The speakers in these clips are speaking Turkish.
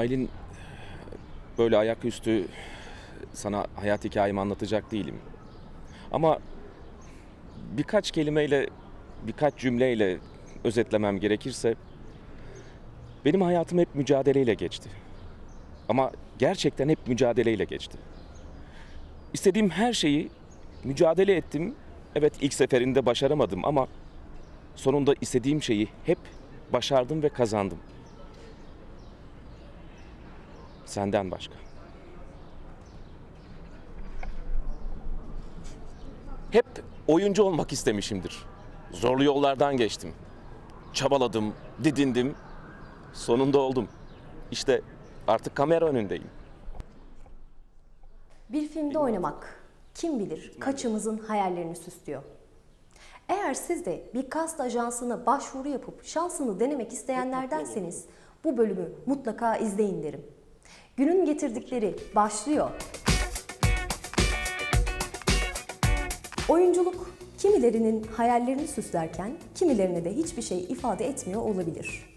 Aylin böyle ayaküstü sana hayat hikayemi anlatacak değilim. Ama birkaç kelimeyle, birkaç cümleyle özetlemem gerekirse benim hayatım hep mücadeleyle geçti. Ama gerçekten hep mücadeleyle geçti. İstediğim her şeyi mücadele ettim. Evet ilk seferinde başaramadım ama sonunda istediğim şeyi hep başardım ve kazandım. Senden başka. Hep oyuncu olmak istemişimdir. Zorlu yollardan geçtim. Çabaladım, didindim. Sonunda oldum. İşte artık kamera önündeyim. Bir filmde oynamak kim bilir kaçımızın hayallerini süslüyor. Eğer siz de bir kast ajansına başvuru yapıp şansını denemek isteyenlerdenseniz bu bölümü mutlaka izleyin derim. Günün getirdikleri başlıyor. Oyunculuk kimilerinin hayallerini süslerken kimilerine de hiçbir şey ifade etmiyor olabilir.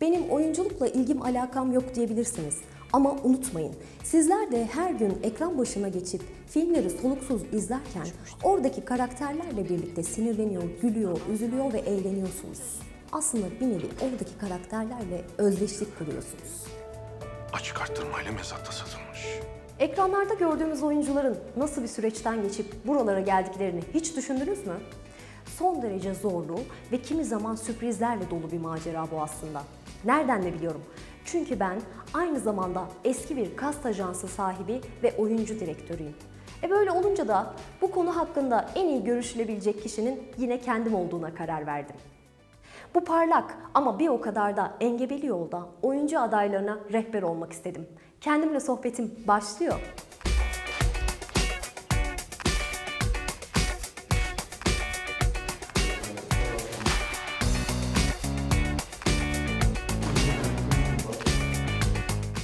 Benim oyunculukla ilgim alakam yok diyebilirsiniz. Ama unutmayın, sizler de her gün ekran başına geçip filmleri soluksuz izlerken oradaki karakterlerle birlikte sinirleniyor, gülüyor, üzülüyor ve eğleniyorsunuz. Aslında bir nevi oradaki karakterlerle özdeşlik kuruyorsunuz. Açık arttırmayla mezatta satılmış. Ekranlarda gördüğümüz oyuncuların nasıl bir süreçten geçip buralara geldiklerini hiç düşündünüz mü? Son derece zorlu ve kimi zaman sürprizlerle dolu bir macera bu aslında. Nereden de biliyorum? Çünkü ben aynı zamanda eski bir kast ajansı sahibi ve oyuncu direktörüyüm. E böyle olunca da bu konu hakkında en iyi görüşülebilecek kişinin yine kendim olduğuna karar verdim. Bu parlak ama bir o kadar da engebeli yolda oyuncu adaylarına rehber olmak istedim. Kendimle sohbetim başlıyor.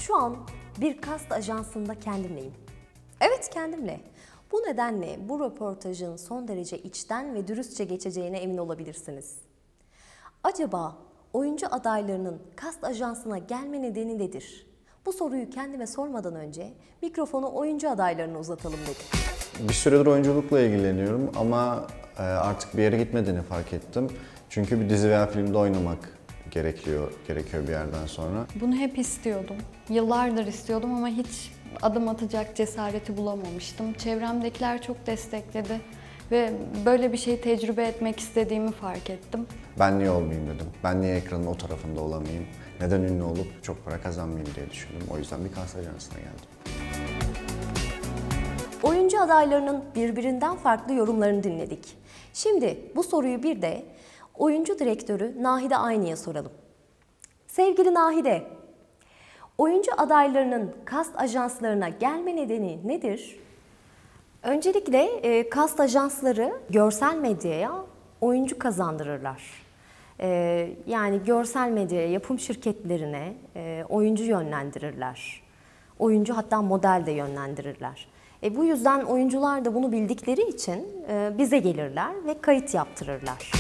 Şu an bir kast ajansında kendimleyim. Evet kendimle. Bu nedenle bu röportajın son derece içten ve dürüstçe geçeceğine emin olabilirsiniz. Acaba oyuncu adaylarının kast ajansına gelme nedeni nedir? Bu soruyu kendime sormadan önce mikrofonu oyuncu adaylarına uzatalım dedim. Bir süredir oyunculukla ilgileniyorum ama e, artık bir yere gitmediğini fark ettim. Çünkü bir dizi veya filmde oynamak gerekiyor gerekiyor bir yerden sonra. Bunu hep istiyordum. Yıllardır istiyordum ama hiç adım atacak cesareti bulamamıştım. Çevremdekiler çok destekledi ve böyle bir şey tecrübe etmek istediğimi fark ettim. Ben niye olmayayım dedim. Ben niye ekranın o tarafında olamayayım? Neden ünlü olup çok para kazanmayayım diye düşündüm. O yüzden bir kas ajansına geldim. Oyuncu adaylarının birbirinden farklı yorumlarını dinledik. Şimdi bu soruyu bir de oyuncu direktörü Nahide Aynı'ya soralım. Sevgili Nahide, oyuncu adaylarının kast ajanslarına gelme nedeni nedir? Öncelikle e, kast ajansları görsel medyaya oyuncu kazandırırlar. E, yani görsel medyaya, yapım şirketlerine e, oyuncu yönlendirirler. Oyuncu hatta model de yönlendirirler. E, bu yüzden oyuncular da bunu bildikleri için e, bize gelirler ve kayıt yaptırırlar.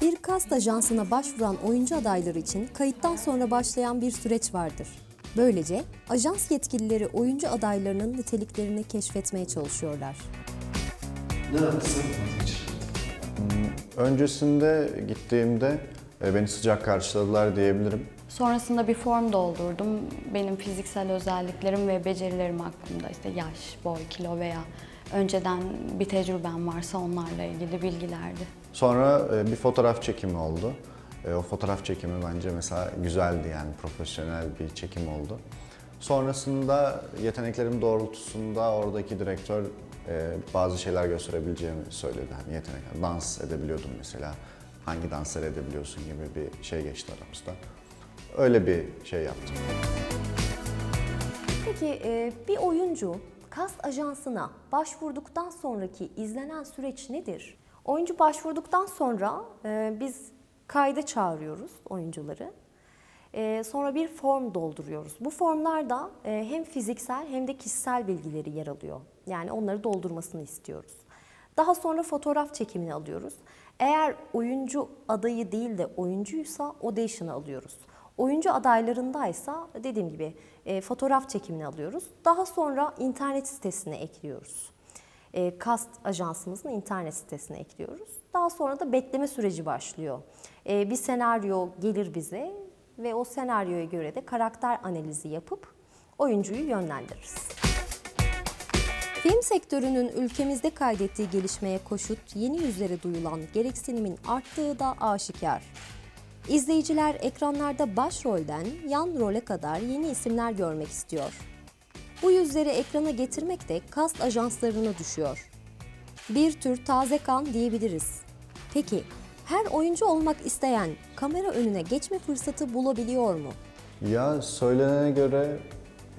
Bir kast ajansına başvuran oyuncu adayları için kayıttan sonra başlayan bir süreç vardır. Böylece ajans yetkilileri oyuncu adaylarının niteliklerini keşfetmeye çalışıyorlar. Öncesinde gittiğimde e, beni sıcak karşıladılar diyebilirim. Sonrasında bir form doldurdum. Benim fiziksel özelliklerim ve becerilerim hakkında işte yaş, boy, kilo veya önceden bir tecrübem varsa onlarla ilgili bilgilerdi. Sonra e, bir fotoğraf çekimi oldu. E, O fotoğraf çekimi bence mesela güzeldi yani profesyonel bir çekim oldu. Sonrasında yeteneklerim doğrultusunda oradaki direktör e, bazı şeyler gösterebileceğimi söyledi. Hani yetenek, dans edebiliyordum mesela. Hangi dansları edebiliyorsun gibi bir şey geçti aramızda. Öyle bir şey yaptım. Peki e, bir oyuncu kast ajansına başvurduktan sonraki izlenen süreç nedir? Oyuncu başvurduktan sonra biz kayda çağırıyoruz oyuncuları. E, sonra bir form dolduruyoruz. Bu formlarda e, hem fiziksel hem de kişisel bilgileri yer alıyor. Yani onları doldurmasını istiyoruz. Daha sonra fotoğraf çekimini alıyoruz. Eğer oyuncu adayı değil de oyuncuysa audition'ı alıyoruz. Oyuncu adaylarındaysa dediğim gibi e, fotoğraf çekimini alıyoruz. Daha sonra internet sitesine ekliyoruz. E, Kast ajansımızın internet sitesine ekliyoruz. Daha sonra da bekleme süreci başlıyor. E, bir senaryo gelir bize ve o senaryoya göre de karakter analizi yapıp oyuncuyu yönlendiririz. Film sektörünün ülkemizde kaydettiği gelişmeye koşut yeni yüzlere duyulan gereksinimin arttığı da aşikar. İzleyiciler ekranlarda başrolden yan role kadar yeni isimler görmek istiyor. Bu yüzleri ekrana getirmek de kast ajanslarına düşüyor. Bir tür taze kan diyebiliriz. Peki her oyuncu olmak isteyen kamera önüne geçme fırsatı bulabiliyor mu? Ya söylenene göre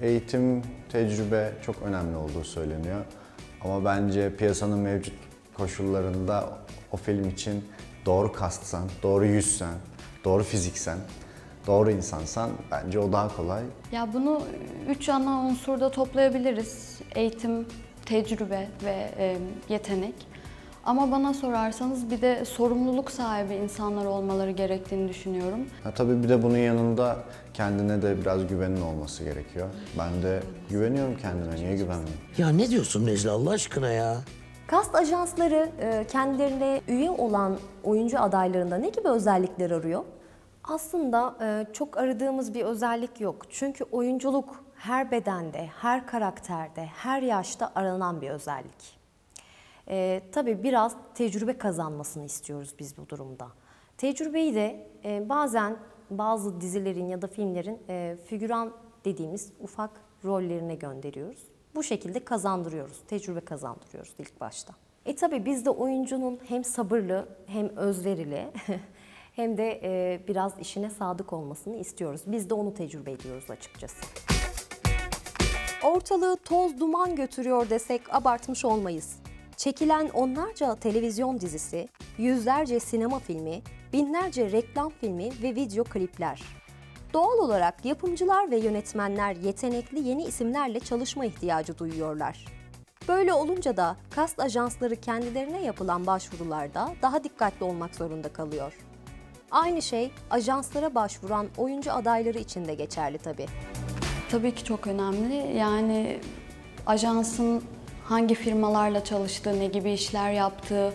eğitim, tecrübe çok önemli olduğu söyleniyor. Ama bence piyasanın mevcut koşullarında o film için doğru kastsan, doğru yüzsen, doğru fiziksen, doğru insansan bence o daha kolay. Ya bunu üç ana unsurda toplayabiliriz. Eğitim, tecrübe ve e, yetenek. Ama bana sorarsanız bir de sorumluluk sahibi insanlar olmaları gerektiğini düşünüyorum. Ha, tabii bir de bunun yanında kendine de biraz güvenin olması gerekiyor. Ben de güveniyorum kendime, niye güvenmeyeyim? Ya ne diyorsun Necla Allah aşkına ya? Kast ajansları e, kendilerine üye olan oyuncu adaylarında ne gibi özellikler arıyor? Aslında e, çok aradığımız bir özellik yok. Çünkü oyunculuk her bedende, her karakterde, her yaşta aranan bir özellik. E, tabii biraz tecrübe kazanmasını istiyoruz biz bu durumda. Tecrübeyi de e, bazen bazı dizilerin ya da filmlerin e, figüran dediğimiz ufak rollerine gönderiyoruz. Bu şekilde kazandırıyoruz, tecrübe kazandırıyoruz ilk başta. E tabii biz de oyuncunun hem sabırlı hem özverili hem de e, biraz işine sadık olmasını istiyoruz. Biz de onu tecrübe ediyoruz açıkçası. Ortalığı toz duman götürüyor desek abartmış olmayız. Çekilen onlarca televizyon dizisi, yüzlerce sinema filmi, binlerce reklam filmi ve video klipler. Doğal olarak yapımcılar ve yönetmenler yetenekli yeni isimlerle çalışma ihtiyacı duyuyorlar. Böyle olunca da kast ajansları kendilerine yapılan başvurularda daha dikkatli olmak zorunda kalıyor. Aynı şey ajanslara başvuran oyuncu adayları için de geçerli tabii. Tabii ki çok önemli. Yani ajansın hangi firmalarla çalıştığı, ne gibi işler yaptığı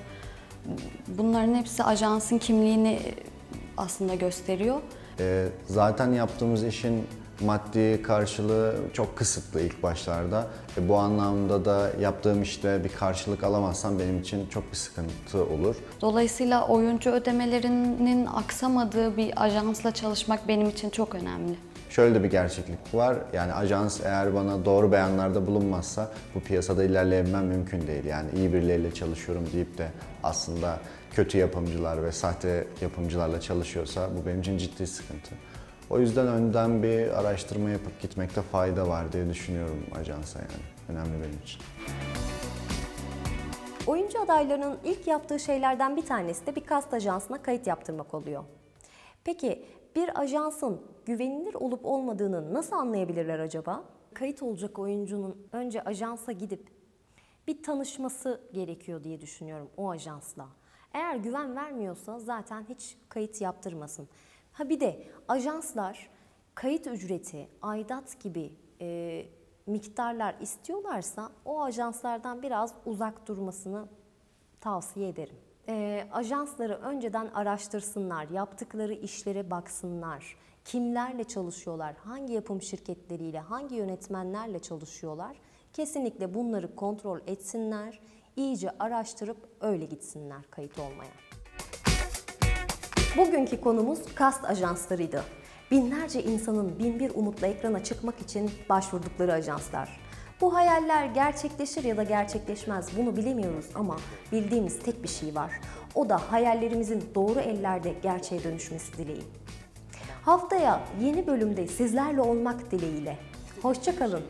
bunların hepsi ajansın kimliğini aslında gösteriyor. Ee, zaten yaptığımız işin maddi karşılığı çok kısıtlı ilk başlarda. E, bu anlamda da yaptığım işte bir karşılık alamazsam benim için çok bir sıkıntı olur. Dolayısıyla oyuncu ödemelerinin aksamadığı bir ajansla çalışmak benim için çok önemli. Şöyle de bir gerçeklik var. Yani ajans eğer bana doğru beyanlarda bulunmazsa bu piyasada ilerleyemem mümkün değil. Yani iyi birileriyle çalışıyorum deyip de aslında kötü yapımcılar ve sahte yapımcılarla çalışıyorsa bu benim için ciddi sıkıntı. O yüzden önden bir araştırma yapıp gitmekte fayda var diye düşünüyorum ajansa yani. Önemli benim için. Oyuncu adaylarının ilk yaptığı şeylerden bir tanesi de bir kast ajansına kayıt yaptırmak oluyor. Peki bir ajansın güvenilir olup olmadığını nasıl anlayabilirler acaba? Kayıt olacak oyuncunun önce ajansa gidip bir tanışması gerekiyor diye düşünüyorum o ajansla. Eğer güven vermiyorsa zaten hiç kayıt yaptırmasın. Ha bir de ajanslar kayıt ücreti, aidat gibi e, miktarlar istiyorlarsa o ajanslardan biraz uzak durmasını tavsiye ederim. E, ajansları önceden araştırsınlar, yaptıkları işlere baksınlar, kimlerle çalışıyorlar, hangi yapım şirketleriyle, hangi yönetmenlerle çalışıyorlar. Kesinlikle bunları kontrol etsinler, iyice araştırıp öyle gitsinler kayıt olmaya. Bugünkü konumuz kast ajanslarıydı. Binlerce insanın bin bir umutla ekrana çıkmak için başvurdukları ajanslar. Bu hayaller gerçekleşir ya da gerçekleşmez bunu bilemiyoruz ama bildiğimiz tek bir şey var. O da hayallerimizin doğru ellerde gerçeğe dönüşmesi dileği. Haftaya yeni bölümde sizlerle olmak dileğiyle. Hoşçakalın.